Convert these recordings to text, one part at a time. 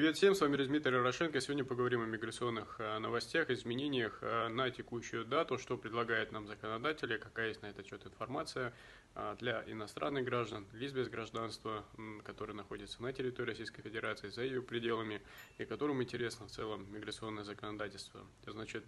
Привет всем, с вами Дмитрий Ророшенко. Сегодня поговорим о миграционных э, новостях, изменениях э, на текущую дату, что предлагает нам законодатели, какая есть на этот счет информация э, для иностранных граждан, лиц без гражданства, которые находятся на территории Российской Федерации, за ее пределами, и которым интересно в целом миграционное законодательство. Значит,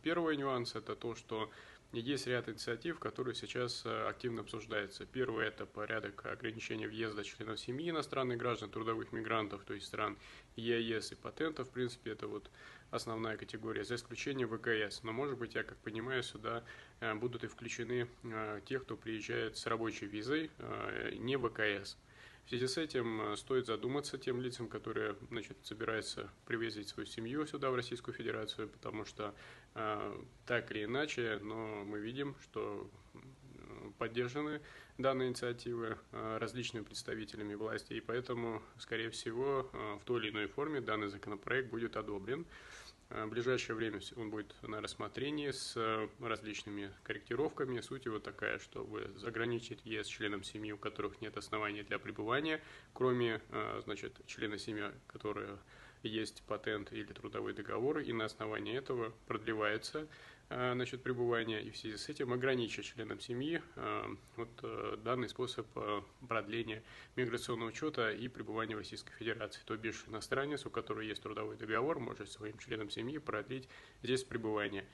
первый нюанс – это то, что есть ряд инициатив, которые сейчас э, активно обсуждаются. Первый – это порядок ограничения въезда членов семьи иностранных граждан, трудовых мигрантов, то есть стран ЕАЭС и патентов. В принципе, это вот основная категория, за исключением ВКС. Но, может быть, я как понимаю, сюда э, будут и включены э, те, кто приезжает с рабочей визой, не ВКС. В связи с этим э, стоит задуматься тем лицам, которые значит, собираются привезить свою семью сюда, в Российскую Федерацию, потому что э, так или иначе, но мы видим, что поддержаны данные инициативы э, различными представителями власти, и поэтому, скорее всего, э, в той или иной форме данный законопроект будет одобрен. Э, в ближайшее время он будет на рассмотрении с э, различными корректировками. Суть его такая, чтобы ограничить въезд членам семьи, у которых нет оснований для пребывания, кроме э, значит, члена семьи, которые есть патент или трудовой договор, и на основании этого продлевается насчет пребывания и в связи с этим ограничить членам семьи э, вот э, данный способ продления миграционного учета и пребывания в Российской Федерации. То бишь иностранец, у которого есть трудовой договор, может своим членам семьи продлить здесь пребывание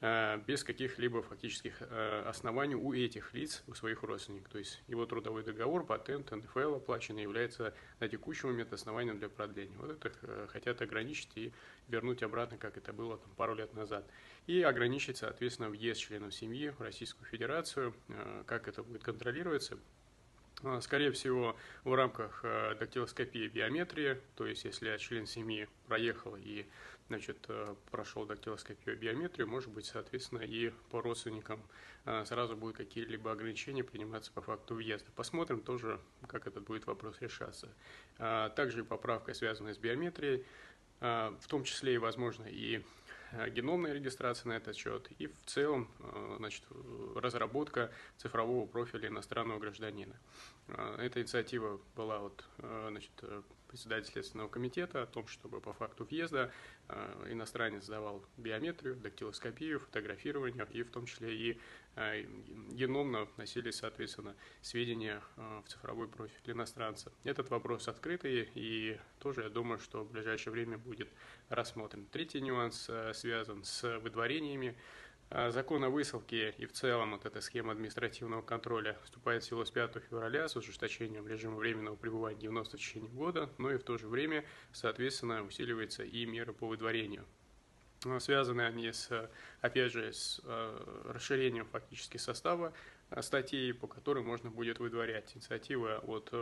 без каких-либо фактических оснований у этих лиц, у своих родственников. То есть его трудовой договор, патент, НДФЛ оплаченный является на текущий момент основанием для продления. Вот это хотят ограничить и вернуть обратно, как это было там, пару лет назад. И ограничить, соответственно, въезд членов семьи в Российскую Федерацию. Э, как это будет контролироваться? Э, скорее всего, в рамках э, дактилоскопии биометрии, то есть если член семьи проехал и значит, прошел дактилоскопию биометрию, может быть, соответственно, и по родственникам сразу будут какие-либо ограничения приниматься по факту въезда. Посмотрим тоже, как этот будет вопрос решаться. Также поправка, связанная с биометрией. А, в том числе и, возможно, и а, геномная регистрация на этот счет, и в целом а, значит, разработка цифрового профиля иностранного гражданина. Эта инициатива была вот, значит, председатель Следственного комитета о том, чтобы по факту въезда иностранец сдавал биометрию, дактилоскопию, фотографирование, и в том числе и геномно вносили, соответственно, сведения в цифровой профиль иностранца. Этот вопрос открытый, и тоже я думаю, что в ближайшее время будет рассмотрен. Третий нюанс связан с выдворениями. Закон о высылке и в целом вот эта схема административного контроля вступает в силу с 5 февраля с ужесточением режима временного пребывания 90 в течение года, но и в то же время, соответственно, усиливается и меры по выдворению. Связаны они с, опять же, с э, расширением фактически состава статей, по которым можно будет выдворять. Инициатива от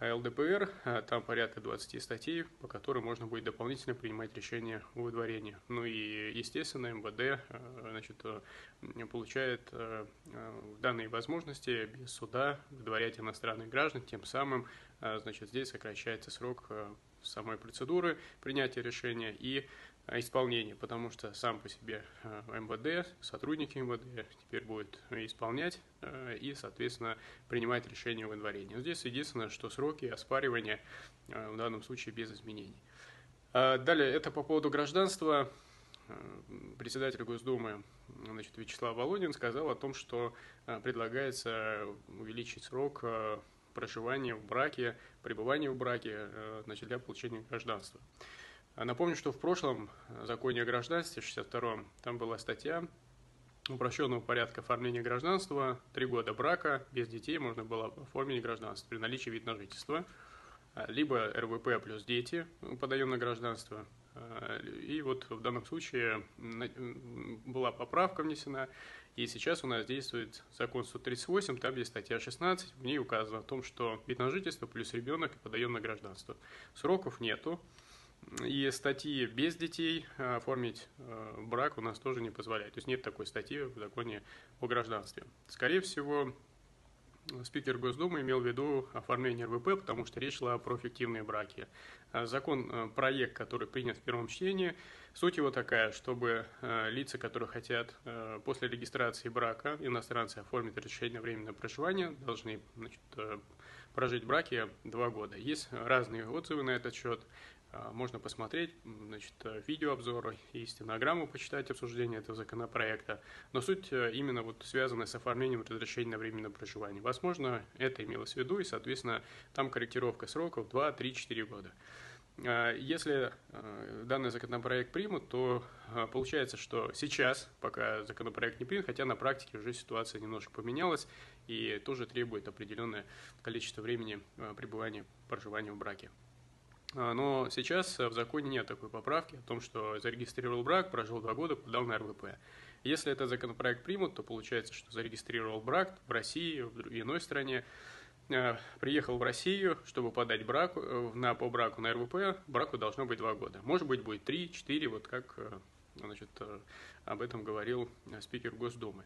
ЛДПР, там порядка 20 статей, по которым можно будет дополнительно принимать решения о выдворении. Ну и, естественно, МВД значит, получает данные возможности без суда выдворять иностранных граждан, тем самым значит, здесь сокращается срок самой процедуры принятия решения и исполнения, потому что сам по себе э, МВД, сотрудники МВД теперь будут исполнять э, и, соответственно, принимать решение выдворении. Но здесь единственное, что сроки оспаривания в данном случае без изменений. Далее, это по поводу гражданства. Председатель Госдумы значит, Вячеслав Володин сказал о том, что предлагается увеличить срок проживания в браке, пребывания в браке значит, для получения гражданства. Напомню, что в прошлом законе о гражданстве, 62-м, там была статья упрощенного порядка оформления гражданства, три года брака, без детей можно было оформить гражданство при наличии вид на жительство, либо РВП плюс дети подаем на гражданство. И вот в данном случае была поправка внесена, и сейчас у нас действует закон 138, там есть статья 16, в ней указано о том, что вид на жительство плюс ребенок подаем на гражданство. Сроков нету, и статьи без детей э, оформить э, брак у нас тоже не позволяет. То есть нет такой статьи в законе о гражданстве. Скорее всего, спикер Госдумы имел в виду оформление РВП, потому что речь шла про фиктивные браки. Э, закон, проект, который принят в первом чтении, суть его такая, чтобы лица, которые хотят после регистрации брака иностранцы оформить разрешение временного проживания, должны значит, прожить в браке два года. Есть разные отзывы на этот счет. можно посмотреть значит, видеообзоры и стенограмму почитать обсуждение этого законопроекта. Но суть именно вот связана с оформлением разрешения на временное проживание. Возможно, это имелось в виду, и, соответственно, там корректировка сроков 2, 3, 4 года. А, если а, данный законопроект примут, то а, получается, что сейчас, пока законопроект не принят, хотя на практике уже ситуация немножко поменялась и тоже требует определенное количество времени пребывания, проживания в браке. Но сейчас в законе нет такой поправки о том, что зарегистрировал брак, прожил два года, подал на РВП. Если этот законопроект примут, то получается, что зарегистрировал брак в России, в иной стране, Э, приехал в Россию, чтобы подать брак, э, на, по браку на РВП, браку должно быть два года. Может быть, будет три, четыре, вот как э, значит, об этом говорил спикер Госдумы.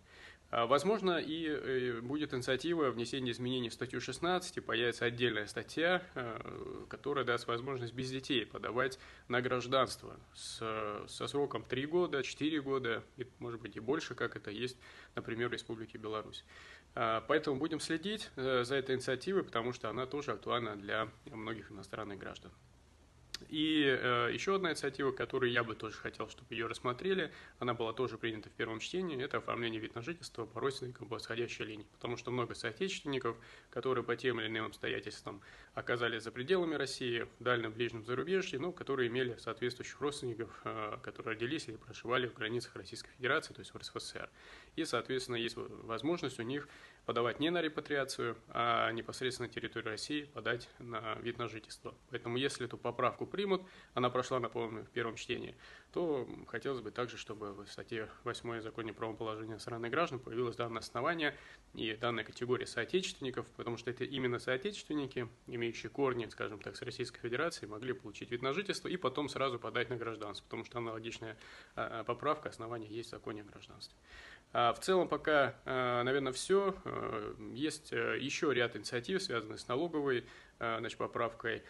А, возможно, и будет инициатива внесения изменений в статью 16, и появится отдельная статья, которая даст возможность без детей подавать на гражданство с, со сроком 3 года, 4 года, и, может быть и больше, как это есть, например, в Республике Беларусь. А, поэтому будем следить э, за этой инициативой, потому что она тоже актуальна для многих иностранных граждан. И э, еще одна инициатива, которую я бы тоже хотел, чтобы ее рассмотрели, она была тоже принята в первом чтении, это оформление вид на жительство по родственникам по восходящей линии. Потому что много соотечественников, которые по тем или иным обстоятельствам оказались за пределами России, в дальнем ближнем зарубежье, но которые имели соответствующих родственников, э, которые родились или проживали в границах Российской Федерации, то есть в РСФСР. И, соответственно, есть возможность у них подавать не на репатриацию, а непосредственно на территорию России подать на вид на жительство. Поэтому если эту поправку примут, она прошла, напомню, в первом чтении, то хотелось бы также, чтобы в статье 8 законе правоположения страны граждан появилось данное основание и данная категория соотечественников, потому что это именно соотечественники, имеющие корни, скажем так, с Российской Федерации, могли получить вид на жительство и потом сразу подать на гражданство, потому что аналогичная а, поправка, основания есть в законе о гражданстве. А, в целом пока, наверное, все. Есть э, еще ряд инициатив, связанных с налоговой значит, поправкой,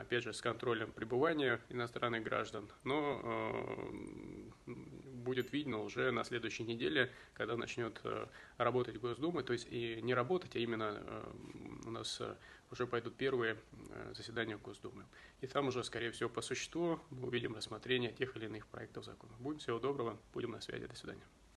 опять же, с контролем пребывания иностранных граждан. Но будет видно уже на следующей неделе, когда начнет э, работать Госдума, то есть и не работать, а именно э, у нас уже пойдут первые заседания Госдумы. И там уже, скорее всего, по существу мы увидим рассмотрение тех или иных проектов закона. Будем всего доброго, будем на связи, до свидания.